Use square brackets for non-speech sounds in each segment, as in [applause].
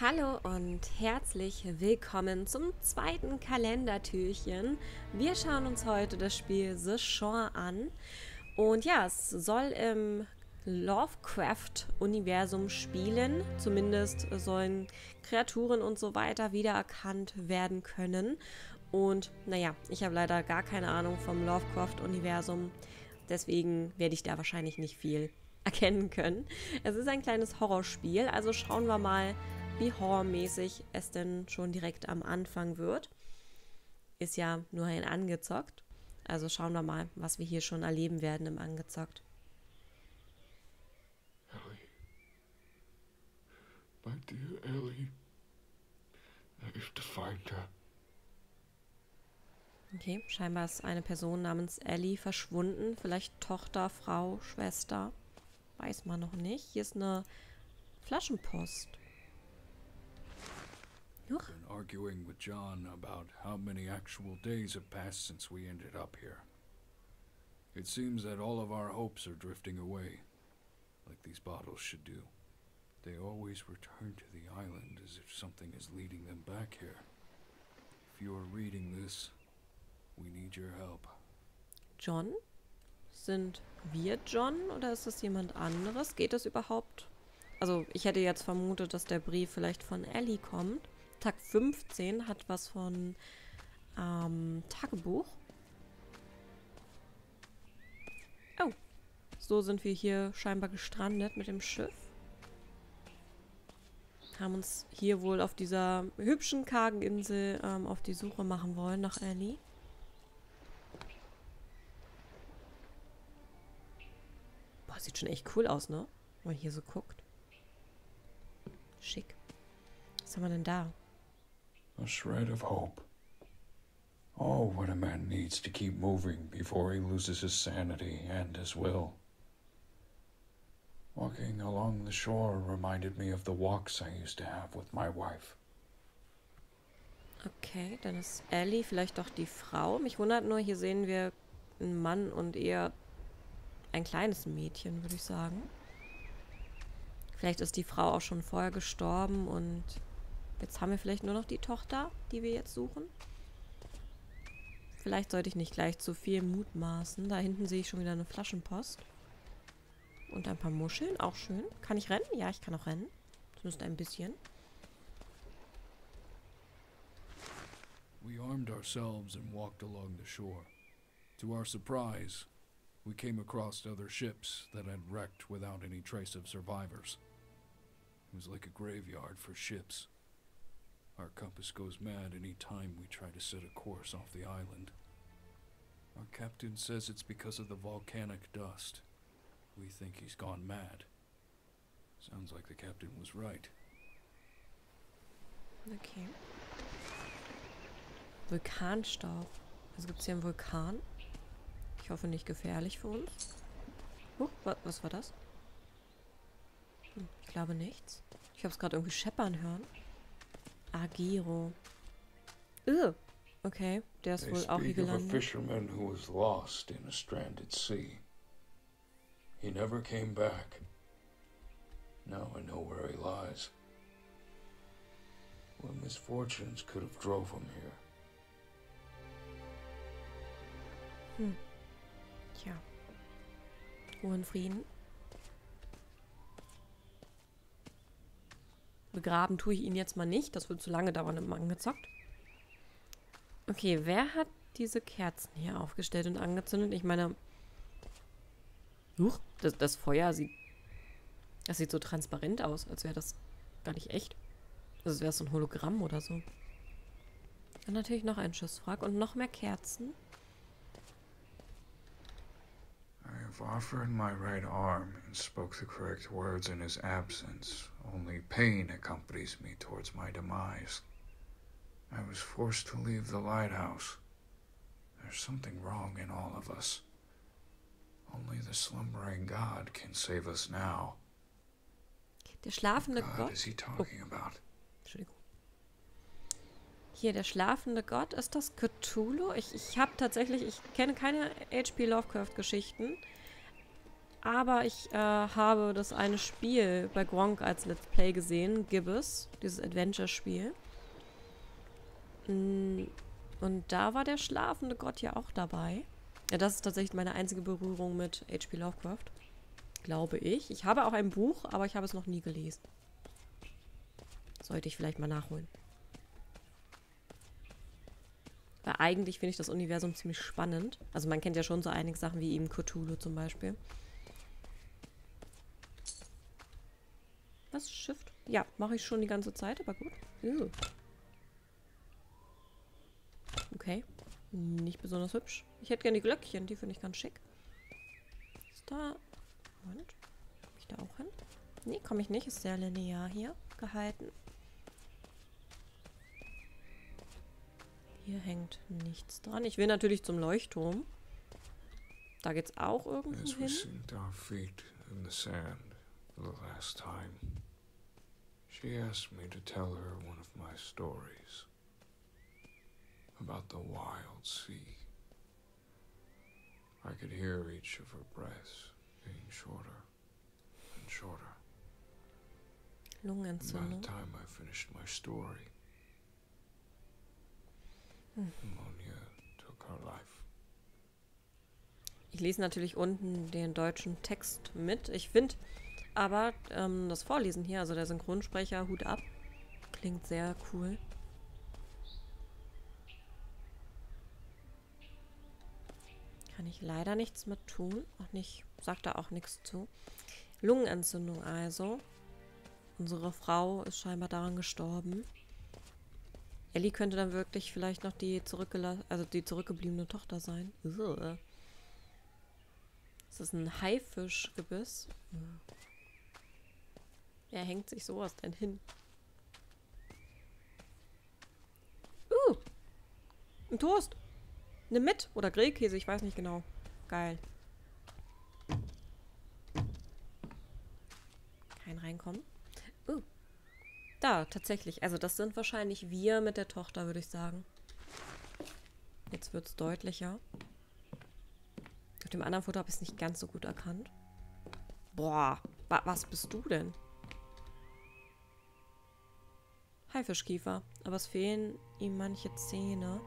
Hallo und herzlich willkommen zum zweiten Kalendertürchen. Wir schauen uns heute das Spiel The Shore an. Und ja, es soll im Lovecraft-Universum spielen. Zumindest sollen Kreaturen und so weiter wiedererkannt werden können. Und naja, ich habe leider gar keine Ahnung vom Lovecraft-Universum. Deswegen werde ich da wahrscheinlich nicht viel erkennen können. Es ist ein kleines Horrorspiel, also schauen wir mal, wie horrormäßig es denn schon direkt am Anfang wird. Ist ja nur ein angezockt. Also schauen wir mal, was wir hier schon erleben werden im angezockt. Ellie. My dear Ellie. I have to find her. Okay, scheinbar ist eine Person namens Ellie verschwunden. Vielleicht Tochter, Frau, Schwester. Weiß man noch nicht. Hier ist eine Flaschenpost. Huch. Been arguing with John about how many actual days have passed since we ended up here. It seems that all of our hopes are drifting away, like these bottles should do. They always return to the island as if something is leading them back here. If you are reading this, we need your help. John? Sind wir John oder ist das jemand anderes? Geht das überhaupt? Also ich hätte jetzt vermutet, dass der Brief vielleicht von Ellie kommt. Tag 15 hat was von ähm, Tagebuch. Oh, so sind wir hier scheinbar gestrandet mit dem Schiff. Haben uns hier wohl auf dieser hübschen, kargen Insel ähm, auf die Suche machen wollen nach Ellie. Boah, sieht schon echt cool aus, ne? Wenn man hier so guckt. Schick. Was haben wir denn da? A shred of hope. Oh, what a man needs to keep moving before he loses his sanity and his will. Walking along the shore reminded me of the walks I used to have with my wife. Okay, dann ist Ellie vielleicht doch die Frau. Mich wundert nur, hier sehen wir einen Mann und eher ein kleines Mädchen, würde ich sagen. Vielleicht ist die Frau auch schon vorher gestorben und jetzt haben wir vielleicht nur noch die Tochter, die wir jetzt suchen. Vielleicht sollte ich nicht gleich zu viel mutmaßen. Da hinten sehe ich schon wieder eine Flaschenpost. Und ein paar Muscheln, auch schön. Kann ich rennen? Ja, ich kann auch rennen. Zumindest ein bisschen. We armed ourselves and walked along the shore. To our surprise, we came across other ships that had wrecked without any trace of survivors. It was like a graveyard for ships. Our compass goes mad any time we try to set a course off the island. Our captain says it's because of the volcanic dust. We think he's gone mad. Sounds like the captain was right. Okay. Vulkanstaub. Also gibt hier einen Vulkan? Ich hoffe nicht gefährlich für uns. Huch, wa was war das? Hm, ich glaube nichts. Ich habe es gerade irgendwie scheppern hören. Agiro. Okay, der ist They wohl auch hier speak of a gelandet. fisherman who was lost in a stranded sea. He never came back. Now I know where he lies. What misfortunes could have drove him here? Hm. Tja. Ruhe in Frieden. Begraben tue ich ihn jetzt mal nicht. Das wird zu lange dauern im angezockt. Okay, wer hat diese Kerzen hier aufgestellt und angezündet? Ich meine... Huch, das, das Feuer sieht... Das sieht so transparent aus, als wäre das gar nicht echt. Also wäre so ein Hologramm oder so. Dann natürlich noch ein Schusswrack und noch mehr Kerzen. I have offered my right arm and spoke the correct words in his absence. Only pain accompanies me towards my demise. I was forced to leave the lighthouse. There's something wrong in all of us. Only the slumbering God can save us now. Der schlafende God Gott. is he talking about? Entschuldigung. Hier, der schlafende Gott, ist das Cthulhu? Ich, ich habe tatsächlich, ich kenne keine H.P. Lovecraft-Geschichten. Aber ich äh, habe das eine Spiel bei Gronk als Let's Play gesehen, Gibbous, dieses Adventure-Spiel. Mm, und da war der schlafende Gott ja auch dabei. Ja, das ist tatsächlich meine einzige Berührung mit H.P. Lovecraft. Glaube ich. Ich habe auch ein Buch, aber ich habe es noch nie gelesen. Sollte ich vielleicht mal nachholen. Weil eigentlich finde ich das Universum ziemlich spannend. Also man kennt ja schon so einige Sachen wie eben Cthulhu zum Beispiel. Was? Shift? Ja, mache ich schon die ganze Zeit, aber gut. Ew. Okay. Nicht besonders hübsch. Ich hätte gerne die Glöckchen, die finde ich ganz schick. Ist da... Moment. Komme ich da auch hin? Nee, komme ich nicht. Ist sehr linear hier gehalten. Hier hängt nichts dran. Ich will natürlich zum Leuchtturm. Da geht's auch irgendwo As we hin. sink our feet in the sand the last time, she asked me to tell her one of my stories about the wild sea. I could hear each of her breaths being shorter and shorter. And by Lungenentzündung. the time I finished my story, Hm. pneumonia took her life. Ich lese natürlich unten den deutschen Text mit. Ich finde aber ähm, das Vorlesen hier, also der Synchronsprecher, Hut ab, klingt sehr cool. Kann ich leider nichts mit tun. Auch nicht, sagt da auch nichts zu. Lungenentzündung also. Unsere Frau ist scheinbar daran gestorben. Ellie könnte dann wirklich vielleicht noch die also die zurückgebliebene Tochter sein. Ugh. Ist das ein Haifischgebiss? Er hängt sich sowas denn hin. Uh! Ein Toast! Nimm mit! Oder Grillkäse, ich weiß nicht genau. Geil. Kein Reinkommen. Uh. Da, tatsächlich. Also das sind wahrscheinlich wir mit der Tochter, würde ich sagen. Jetzt wird es deutlicher. Auf dem anderen Foto habe ich es nicht ganz so gut erkannt. Boah, wa was bist du denn? Haifischkiefer. Aber es fehlen ihm manche Zähne.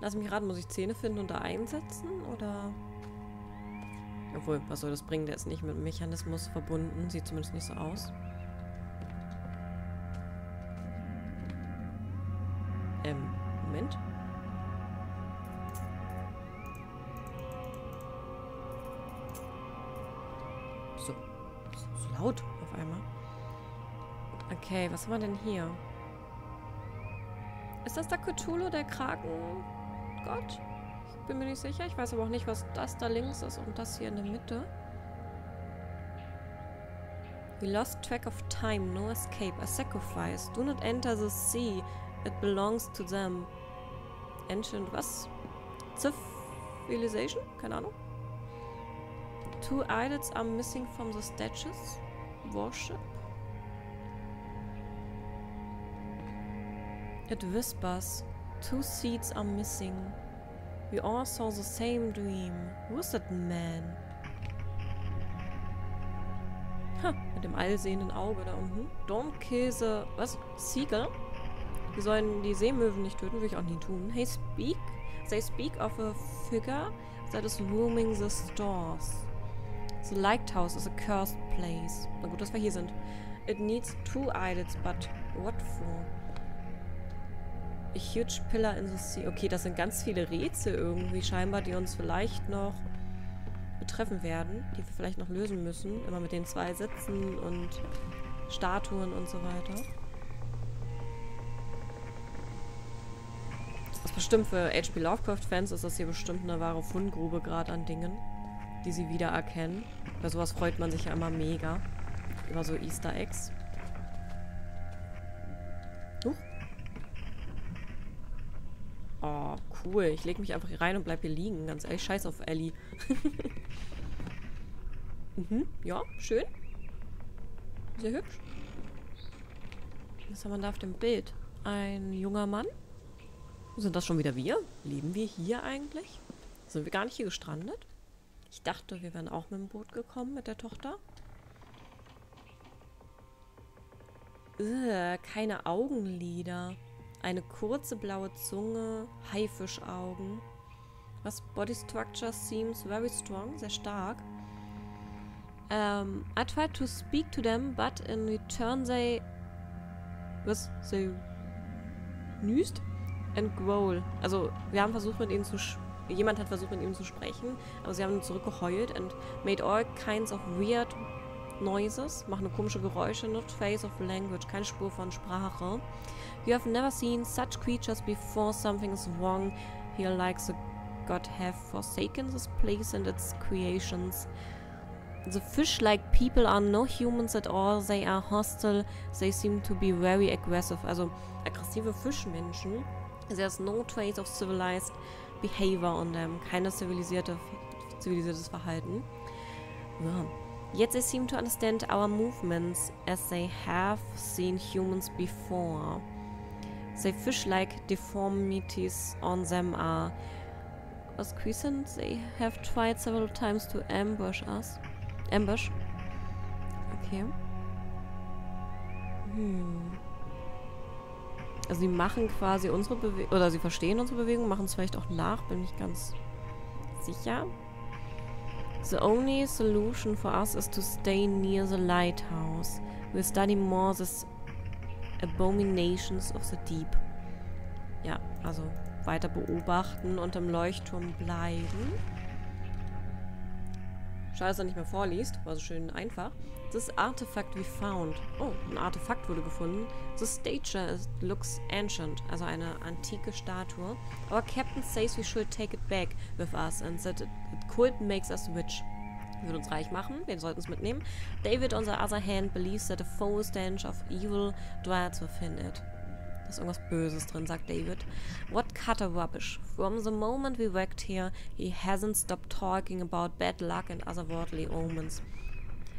Lass mich raten, muss ich Zähne finden und da einsetzen? Oder. Obwohl, was soll das bringen? Der ist nicht mit dem Mechanismus verbunden. Sieht zumindest nicht so aus. Ähm, Moment. So, so laut auf einmal. Okay, was haben wir denn hier? Ist das der Cthulhu, der Krakengott? Ich bin mir nicht sicher. Ich weiß aber auch nicht, was das da links ist und das hier in der Mitte. We lost track of time. No escape. A sacrifice. Do not enter the sea. It belongs to them. Ancient was? Civilization? Keine Ahnung. Two idols are missing from the statues. Worship. It whispers. Two seeds are missing. We all saw the same dream. Who's that man? Ha, mit dem allsehenden Auge da unten. Don't kill the... Was? Seagull? Wir sollen die Seemöwen nicht töten, würde ich auch nie tun. Hey, speak. They speak of a figure that is roaming the stores. The lighthouse is a cursed place. Na gut, dass wir hier sind. It needs two idols, but what for? Huge pillar in the sea. Okay, das sind ganz viele Rätsel irgendwie scheinbar, die uns vielleicht noch betreffen werden, die wir vielleicht noch lösen müssen. Immer mit den zwei Sitzen und Statuen und so weiter. Das ist bestimmt für H.P. Lovecraft-Fans ist das hier bestimmt eine wahre Fundgrube gerade an Dingen, die sie wiedererkennen. Bei sowas freut man sich ja immer mega. Über so Easter Eggs. Cool. Ich lege mich einfach hier rein und bleib hier liegen. Ganz ehrlich, scheiß auf Ellie. [laughs] mhm, ja, schön. Sehr hübsch. Was haben wir da auf dem Bild? Ein junger Mann? Sind das schon wieder wir? Leben wir hier eigentlich? Sind wir gar nicht hier gestrandet? Ich dachte, wir wären auch mit dem Boot gekommen, mit der Tochter. Ugh, keine Augenlider. Eine kurze blaue Zunge, Haifischaugen. Was Body Structure seems very strong, sehr stark. Um, I tried to speak to them, but in return they... Was? They... Nüst? And growl. Also, wir haben versucht mit ihnen zu... Jemand hat versucht mit ihnen zu sprechen, aber sie haben zurückgeheult and made all kinds of weird noises, machen komische Geräusche, not face of language, keine Spur von Sprache. You have never seen such creatures before, something is wrong here like the god have forsaken this place and its creations. The fish-like people are no humans at all, they are hostile, they seem to be very aggressive, also aggressive Fischmenschen. There's no trace of civilized behavior on them, keine zivilisierte, zivilisiertes Verhalten. Ja. Yet they seem to understand our movements as they have seen humans before. The fish-like deformities on them are as quiescent. They have tried several times to ambush us. Ambush. Okay. Hm. Also sie machen quasi unsere Bewegung, oder sie verstehen unsere Bewegung, machen es vielleicht auch nach, bin ich ganz sicher. The only solution for us is to stay near the lighthouse. We'll study more the abominations of the deep. Ja, also weiter beobachten und im Leuchtturm bleiben. Schade, dass er nicht mehr vorliest. War so schön einfach. This artifact we found. Oh, ein Artefakt wurde gefunden. The statue looks ancient. Also eine antike Statue. Our captain says we should take it back with us and that it, it could makes us rich. Würde uns reich machen. Wir sollten es mitnehmen. David, on the other hand, believes that a foul stench of evil dwells within it. Ist irgendwas Böses drin, sagt David. What cutter rubbish. From the moment we wrecked here, he hasn't stopped talking about bad luck and other worldly omens.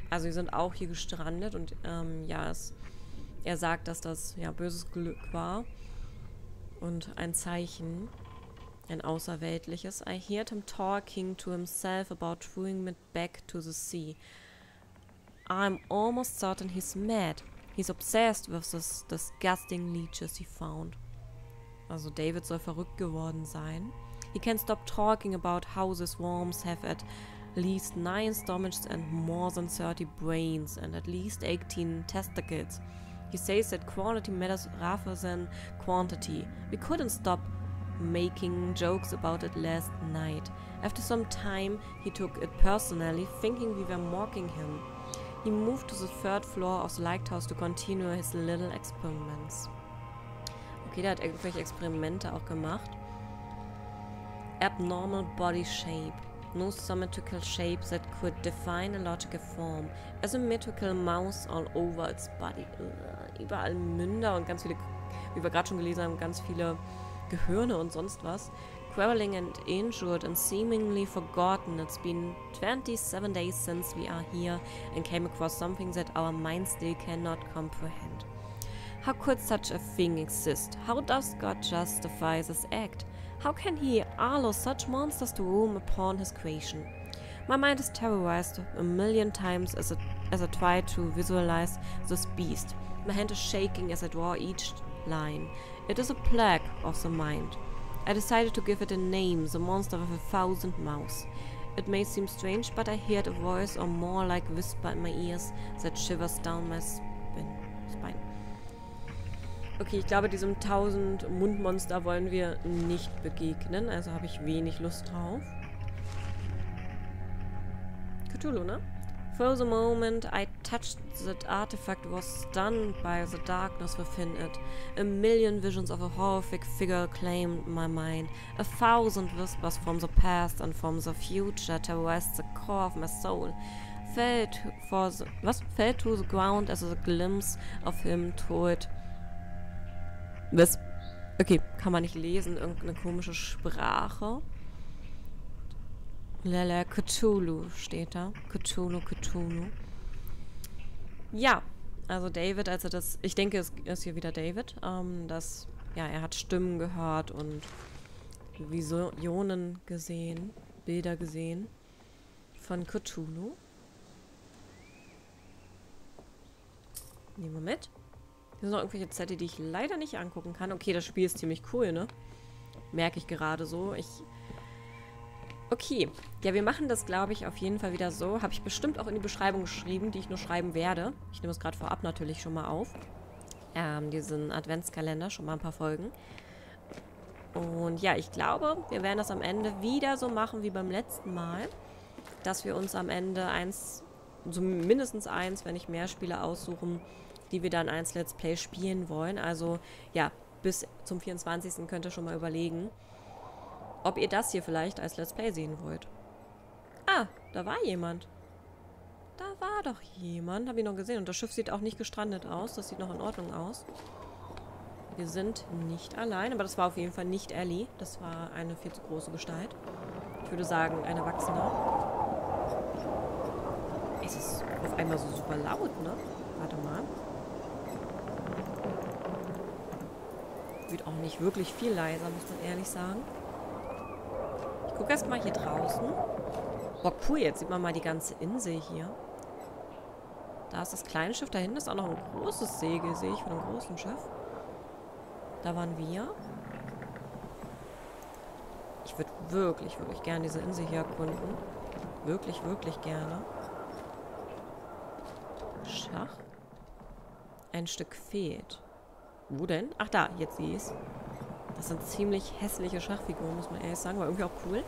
Also, wir sind auch hier gestrandet und ähm, ja, es, er sagt, dass das ja böses Glück war und ein Zeichen, ein außerweltliches. I heard him talking to himself about throwing me back to the sea. I'm almost certain he's mad. He's obsessed with this disgusting leeches he found. Also David soll verrückt geworden sein. He can't stop talking about how these worms have at least 9 stomachs and more than 30 brains and at least 18 testicles. He says that quality matters rather than quantity. We couldn't stop making jokes about it last night. After some time, he took it personally, thinking we were mocking him. He moved to the third floor of the lighthouse to continue his little experiments. Okay, der hat irgendwelche Experimente auch gemacht. Abnormal body shape. No symmetrical shape that could define a logical form. Asymmetrical mouth all over its body. Ugh, überall Münder und ganz viele, wie wir gerade schon gelesen haben, ganz viele Gehirne und sonst was. Quarreling and injured and seemingly forgotten. It's been 27 days since we are here and came across something that our minds still cannot comprehend. How could such a thing exist? How does God justify this act? How can he allow such monsters to roam upon his creation? My mind is terrorized a million times as, it, as I try to visualize this beast. My hand is shaking as I draw each line. It is a plague of the mind. I decided to give it a name, the monster with a thousand mouths. It may seem strange, but I heard a voice or more like whisper in my ears that shivers down my spine. Okay, ich glaube, diesem tausend Mundmonster wollen wir nicht begegnen, also habe ich wenig Lust drauf. Cthulhu, ne? For the moment I touched that artifact was stunned by the darkness within it. A million visions of a horrific figure claimed my mind. A thousand whispers from the past and from the future terrorized the core of my soul. Fell to, for the, was? Fell to the ground as a glimpse of him it. Was? Okay, kann man nicht lesen. Irgendeine komische Sprache. Lala Cthulhu steht da. Cthulhu, Cthulhu. Ja, also David, also das, ich denke, es ist hier wieder David, ähm, dass, ja, er hat Stimmen gehört und Visionen gesehen, Bilder gesehen. von Cthulhu. Nehmen wir mit. Hier sind noch irgendwelche Zettel, die ich leider nicht angucken kann. Okay, das Spiel ist ziemlich cool, ne? Merke ich gerade so. Ich... Okay. Ja, wir machen das, glaube ich, auf jeden Fall wieder so. Habe ich bestimmt auch in die Beschreibung geschrieben, die ich nur schreiben werde. Ich nehme es gerade vorab natürlich schon mal auf. Ähm, diesen Adventskalender, schon mal ein paar Folgen. Und ja, ich glaube, wir werden das am Ende wieder so machen wie beim letzten Mal. Dass wir uns am Ende eins, so mindestens eins, wenn nicht mehr Spiele aussuchen, die wir dann als Let's Play spielen wollen. Also ja, bis zum 24. könnt ihr schon mal überlegen, ob ihr das hier vielleicht als Let's Play sehen wollt. Ah, da war jemand. Da war doch jemand, habe ich noch gesehen. Und das Schiff sieht auch nicht gestrandet aus. Das sieht noch in Ordnung aus. Wir sind nicht allein, aber das war auf jeden Fall nicht Ellie. Das war eine viel zu große Gestalt. Ich würde sagen, ein Erwachsener. Es ist auf einmal so super laut, ne? Warte mal. Wird auch nicht wirklich viel leiser, muss man ehrlich sagen. Gucke erstmal hier draußen. Boah, cool, jetzt sieht man mal die ganze Insel hier. Da ist das kleine Schiff, da hinten ist auch noch ein großes Segel, sehe ich, von einem großen Schiff. Da waren wir. Ich würde wirklich, wirklich gerne diese Insel hier erkunden. Wirklich, wirklich gerne. Schach. Ein Stück fehlt. Wo denn? Ach da, jetzt sehe ich es. Das sind ziemlich hässliche Schachfiguren, muss man ehrlich sagen. Aber irgendwie auch cool.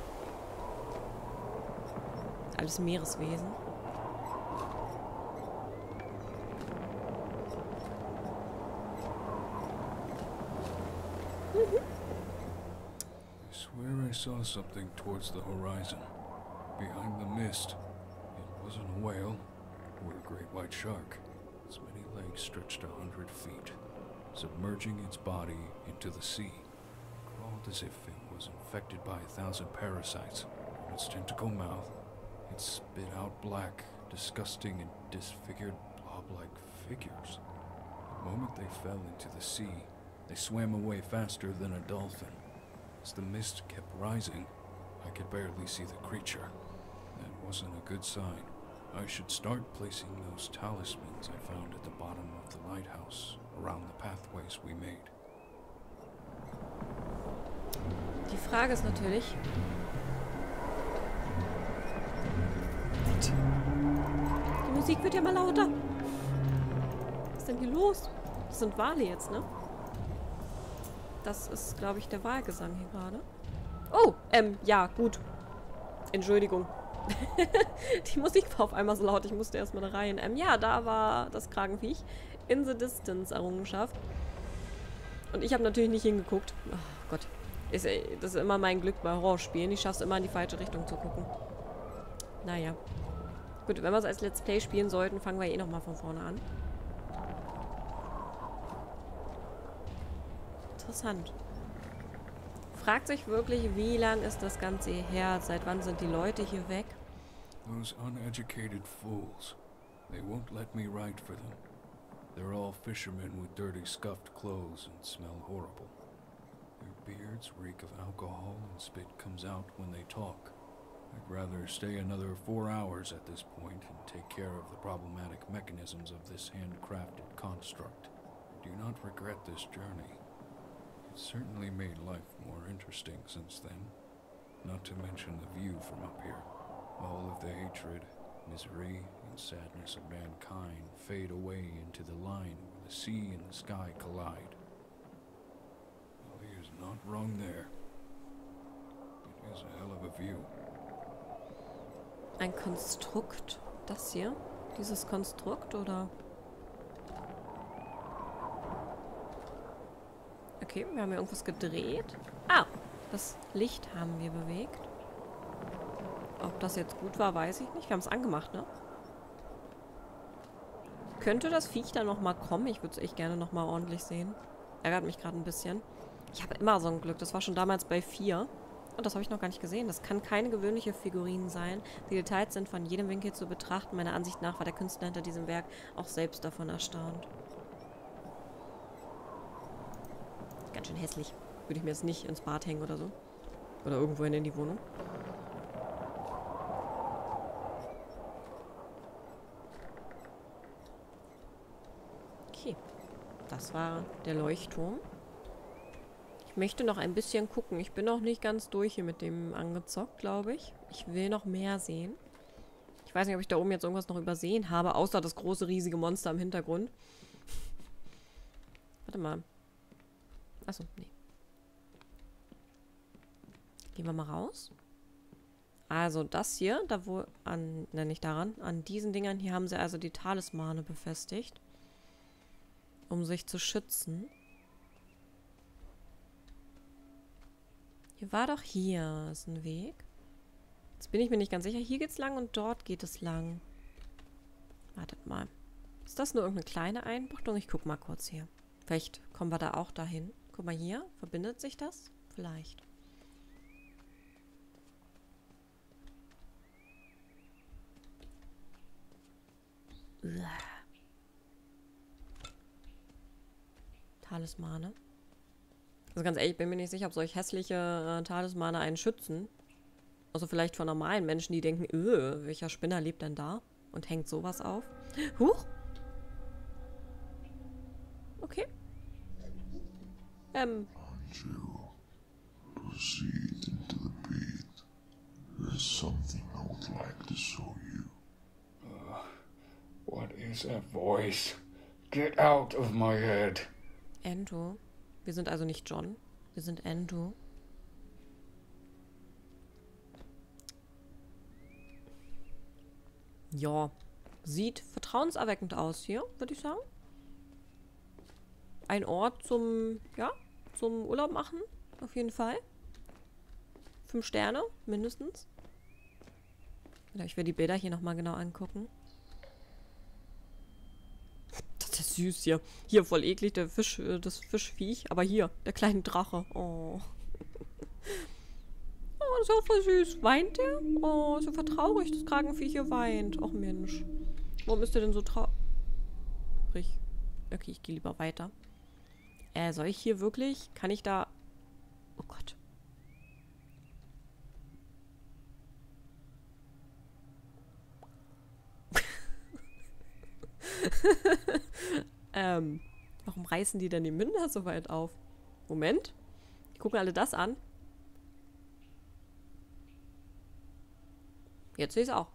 Alles Meereswesen. I swear I saw something towards the horizon. Behind the mist. It wasn't a whale or a great white shark. Its many legs stretched a hundred feet, submerging its body into the sea. As if it was infected by a thousand parasites. From its tentacle mouth, it spit out black, disgusting, and disfigured blob-like figures. The moment they fell into the sea, they swam away faster than a dolphin. As the mist kept rising, I could barely see the creature. That wasn't a good sign. I should start placing those talismans I found at the bottom of the lighthouse around the pathways we made. Die Frage ist natürlich... Die Musik wird ja mal lauter. Was ist denn hier los? Das sind Wale jetzt, ne? Das ist, glaube ich, der Wahlgesang hier gerade. Oh, ähm, ja, gut. Entschuldigung. [laughs] Die Musik war auf einmal so laut, ich musste erstmal da rein. Ähm, ja, da war das Kragenviech. In the Distance Errungenschaft. Und ich habe natürlich nicht hingeguckt. Gott. Ist, das ist immer mein Glück bei Horrorspielen. Ich schaffe es immer in die falsche Richtung zu gucken. Naja. Gut, wenn wir es als Let's Play spielen sollten, fangen wir eh nochmal von vorne an. Interessant. Fragt sich wirklich, wie lang ist das Ganze her? Seit wann sind die Leute hier weg? Those uneducated fools. They won't let me write for them. They're all fishermen with dirty, scuffed clothes and smell horrible. Beards reek of alcohol and spit comes out when they talk. I'd rather stay another four hours at this point and take care of the problematic mechanisms of this handcrafted construct. I do not regret this journey. It certainly made life more interesting since then. Not to mention the view from up here. All of the hatred, misery, and sadness of mankind fade away into the line where the sea and the sky collide. Not wrong there. It is a hell of a view. Ein Konstrukt. Das hier? Dieses Konstrukt oder? Okay, wir haben hier irgendwas gedreht. Ah, das Licht haben wir bewegt. Ob das jetzt gut war, weiß ich nicht. Wir haben es angemacht, ne? Könnte das Viech da nochmal kommen? Ich würde es echt gerne nochmal ordentlich sehen. Ärgert mich gerade ein bisschen. Ich habe immer so ein Glück. Das war schon damals bei vier. Und das habe ich noch gar nicht gesehen. Das kann keine gewöhnliche Figurin sein. Die Details sind von jedem Winkel zu betrachten. Meiner Ansicht nach war der Künstler hinter diesem Werk auch selbst davon erstaunt. Ganz schön hässlich. Würde ich mir jetzt nicht ins Bad hängen oder so. Oder irgendwohin in die Wohnung. Okay. Das war der Leuchtturm. Ich möchte noch ein bisschen gucken. Ich bin noch nicht ganz durch hier mit dem angezockt, glaube ich. Ich will noch mehr sehen. Ich weiß nicht, ob ich da oben jetzt irgendwas noch übersehen habe, außer das große, riesige Monster im Hintergrund. Warte mal. Achso, nee. Gehen wir mal raus. Also das hier, da wo, an, ne, nicht daran, an diesen Dingern hier haben sie also die Talismane befestigt. Um sich zu schützen. Hier war doch hier ist ein Weg. Jetzt bin ich mir nicht ganz sicher. Hier geht's lang und dort geht es lang. Wartet mal. Ist das nur irgendeine kleine Einbuchtung? Ich guck mal kurz hier. Vielleicht kommen wir da auch dahin. Guck mal hier. Verbindet sich das? Vielleicht. Uah. Talismane. Also ganz ehrlich, ich bin mir nicht sicher, ob solch hässliche äh, Talismane einen schützen. Also vielleicht von normalen Menschen, die denken, öh, welcher Spinner lebt denn da? Und hängt sowas auf. Huch! Okay. Ähm. you proceed into the pit. There's something I would like to show you. What is that voice? Get out of my head. Endo. Wir sind also nicht John. Wir sind Endo. Ja. Sieht vertrauenserweckend aus hier, würde ich sagen. Ein Ort zum, ja, zum Urlaub machen. Auf jeden Fall. Fünf Sterne, mindestens. Ich will die Bilder hier nochmal genau angucken. Ist süß hier. Hier voll eklig, der Fisch, äh, das Fischviech. Aber hier, der kleine Drache. Oh. [laughs] Oh, auch voll süß. Weint der? Oh, ja voll traurig, das Kragenviech hier weint. Och Mensch. Warum ist der denn so traurig? Okay, ich gehe lieber weiter. Äh, soll ich hier wirklich? Kann ich da... Oh Gott. [laughs] ähm, warum reißen die denn die Münder so weit auf? Moment. Die gucken alle das an. Jetzt sehe ich es auch.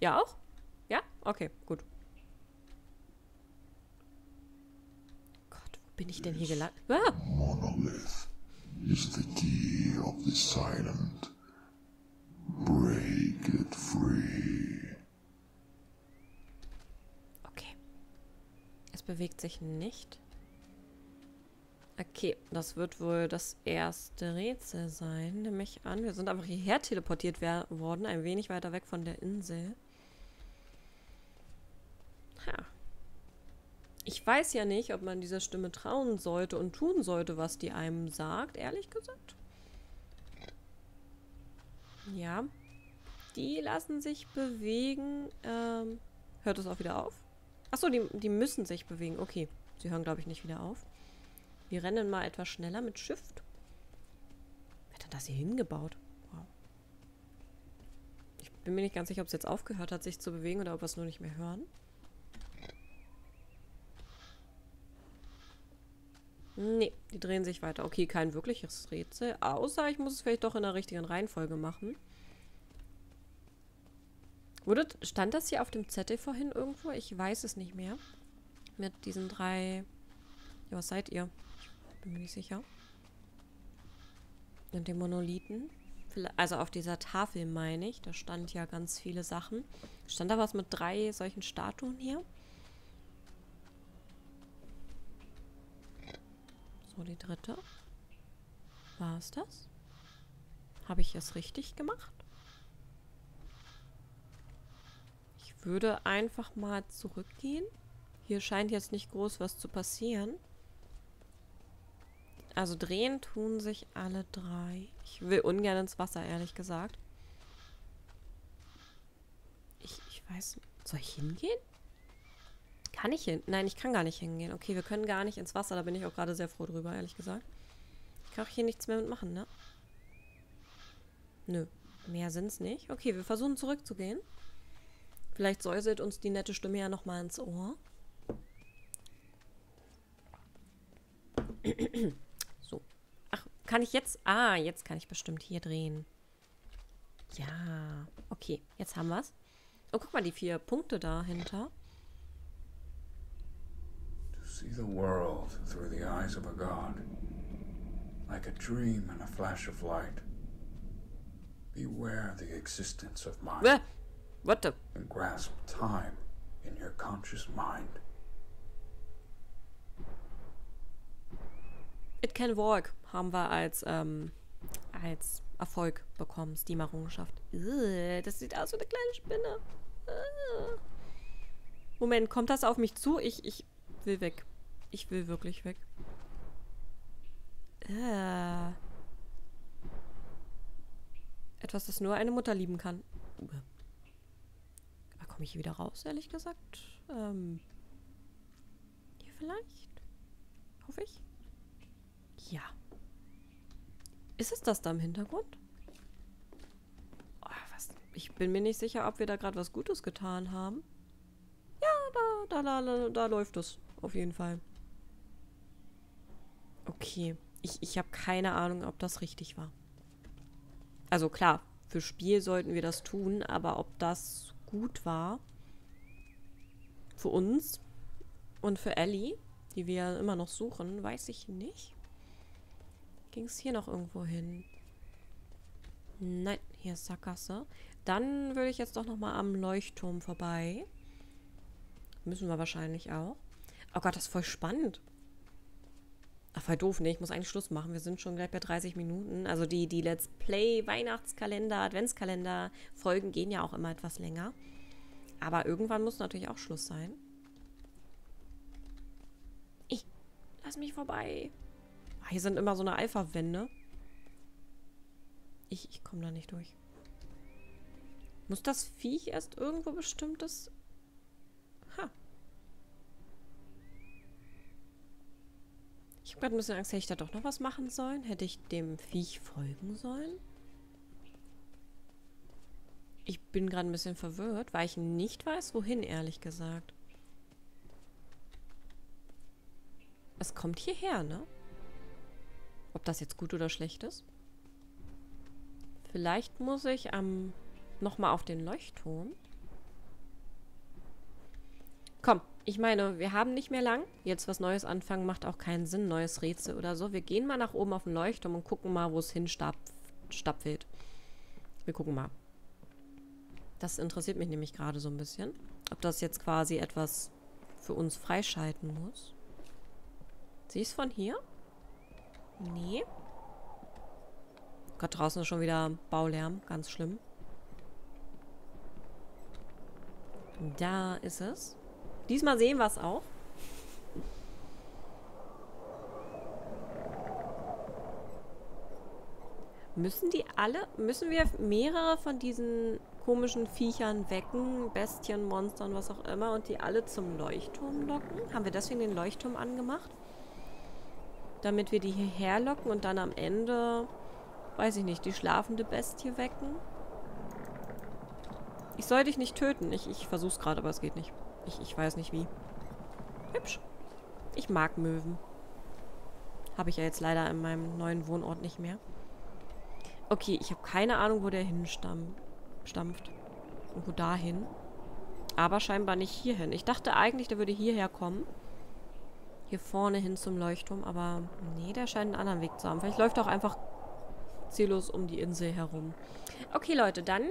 Ja, auch? Ja? Okay, gut. Gott, wo bin ich denn hier gelandet? Ah! Monolith is the key of the silent. Break it free. Okay. Es bewegt sich nicht. Okay, das wird wohl das erste Rätsel sein. Nehme ich an. Wir sind einfach hierher teleportiert worden, ein wenig weiter weg von der Insel. Ha. Ich weiß ja nicht, ob man dieser Stimme trauen sollte und tun sollte, was die einem sagt, ehrlich gesagt. Ja. Die lassen sich bewegen. Ähm, hört es auch wieder auf? Achso, die, die müssen sich bewegen. Okay. Sie hören, glaube ich, nicht wieder auf. Wir rennen mal etwas schneller mit Shift. Wer hat denn das hier hingebaut? Wow. Ich bin mir nicht ganz sicher, ob es jetzt aufgehört hat, sich zu bewegen oder ob wir es nur nicht mehr hören. Nee, die drehen sich weiter. Okay, kein wirkliches Rätsel. Außer ich muss es vielleicht doch in der richtigen Reihenfolge machen. Wurde, stand das hier auf dem Zettel vorhin irgendwo? Ich weiß es nicht mehr. Mit diesen drei... Ja, was seid ihr? Ich bin mir nicht sicher. Und den Monolithen. Also auf dieser Tafel meine ich. Da stand ja ganz viele Sachen. Stand da was mit drei solchen Statuen hier? So, die dritte. War es das? Habe ich es richtig gemacht? Ich würde einfach mal zurückgehen. Hier scheint jetzt nicht groß was zu passieren. Also drehen tun sich alle drei. Ich will ungern ins Wasser, ehrlich gesagt. Ich, ich weiß. Soll ich hingehen? Kann ich hin? Nein, ich kann gar nicht hingehen. Okay, wir können gar nicht ins Wasser. Da bin ich auch gerade sehr froh drüber, ehrlich gesagt. Ich kann auch hier nichts mehr mitmachen, ne? Nö. Mehr sind's nicht. Okay, wir versuchen zurückzugehen. Vielleicht säuselt uns die nette Stimme ja nochmal ins Ohr. [clears throat] So. Ach, kann ich jetzt? Ah, jetzt kann ich bestimmt hier drehen. Ja. Okay, jetzt haben wir's. Oh, guck mal, die vier Punkte dahinter. To see the world through the eyes of a god. Like a dream in a flash of light. Beware the existence of mind what the... and grasp time in your conscious mind. It Can Walk haben wir als, ähm, als Erfolg bekommen, Steam-Errungenschaft. Das sieht aus wie eine kleine Spinne. Ugh. Moment, kommt das auf mich zu? Ich, ich will weg. Ich will wirklich weg. Etwas, das nur eine Mutter lieben kann. Ugh. Komme ich wieder raus, ehrlich gesagt? Ähm. Hier vielleicht? Hoffe ich. Ja. Ist es das da im Hintergrund? Oh, was? Ich bin mir nicht sicher, ob wir da gerade was Gutes getan haben. Ja, da, da, da, da läuft es. Auf jeden Fall. Okay. Ich, ich habe keine Ahnung, ob das richtig war. Also klar, für Spiel sollten wir das tun, aber ob das gut war für uns und für Ellie, die wir immer noch suchen, weiß ich nicht. Ging es hier noch irgendwo hin? Nein, hier ist Sackgasse. Dann würde ich jetzt doch noch mal am Leuchtturm vorbei. Müssen wir wahrscheinlich auch. Oh Gott, das ist voll spannend. Ach, voll doof, ne? Ich muss eigentlich Schluss machen. Wir sind schon gleich bei 30 Minuten. Also die, die Let's Play, Weihnachtskalender, Adventskalender, Folgen gehen ja auch immer etwas länger. Aber irgendwann muss natürlich auch Schluss sein. Ich, lass mich vorbei. Ah, hier sind immer so eine Alpha-Wände. Ich, ich komme da nicht durch. Muss das Viech erst irgendwo bestimmtes... Ha. Ich habe gerade ein bisschen Angst, hätte ich da doch noch was machen sollen? Hätte ich dem Viech folgen sollen? Ich bin gerade ein bisschen verwirrt, weil ich nicht weiß, wohin, ehrlich gesagt. Es kommt hierher, ne? Ob das jetzt gut oder schlecht ist? Vielleicht muss ich am nochmal auf den Leuchtturm. Komm, ich meine, wir haben nicht mehr lang. Jetzt was Neues anfangen macht auch keinen Sinn, neues Rätsel oder so. Wir gehen mal nach oben auf den Leuchtturm und gucken mal, wo es hinstapfelt. Wir gucken mal. Das interessiert mich nämlich gerade so ein bisschen. Ob das jetzt quasi etwas für uns freischalten muss. Sieh es von hier? Nee. Gott, draußen ist schon wieder Baulärm. Ganz schlimm. Da ist es. Diesmal sehen wir es auch. Müssen die alle, müssen wir mehrere von diesen komischen Viechern wecken, Bestien, Monstern, was auch immer, und die alle zum Leuchtturm locken? Haben wir deswegen den Leuchtturm angemacht? Damit wir die hierher locken und dann am Ende, weiß ich nicht, die schlafende Bestie wecken? Ich soll dich nicht töten. Ich, ich versuch's gerade, aber es geht nicht. Ich, ich weiß nicht wie. Hübsch. Ich mag Möwen. Habe ich ja jetzt leider in meinem neuen Wohnort nicht mehr. Okay, ich habe keine Ahnung, wo der hinstampft. Irgendwo dahin. Aber scheinbar nicht hierhin. Ich dachte eigentlich, der würde hierher kommen. Hier vorne hin zum Leuchtturm. Aber nee, der scheint einen anderen Weg zu haben. Vielleicht läuft er auch einfach ziellos um die Insel herum. Okay, Leute, dann...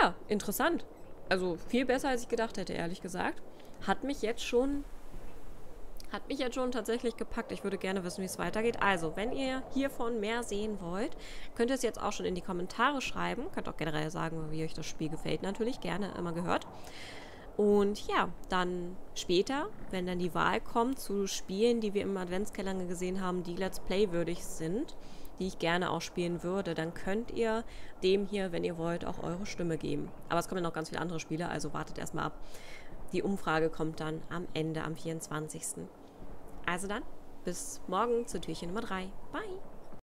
Ja, interessant. Also viel besser, als ich gedacht hätte, ehrlich gesagt. Hat mich jetzt schon hat mich jetzt schon tatsächlich gepackt. Ich würde gerne wissen, wie es weitergeht. Also, wenn ihr hiervon mehr sehen wollt, könnt ihr es jetzt auch schon in die Kommentare schreiben. Könnt auch generell sagen, wie euch das Spiel gefällt. Natürlich gerne, immer gehört. Und ja, dann später, wenn dann die Wahl kommt zu Spielen, die wir im Adventskalender gesehen haben, die Let's Play würdig sind, die ich gerne auch spielen würde, dann könnt ihr dem hier, wenn ihr wollt, auch eure Stimme geben. Aber es kommen ja noch ganz viele andere Spiele, also wartet erstmal ab. Die Umfrage kommt dann am Ende, am 24. Also dann, bis morgen zur Türchen Nummer 3. Bye!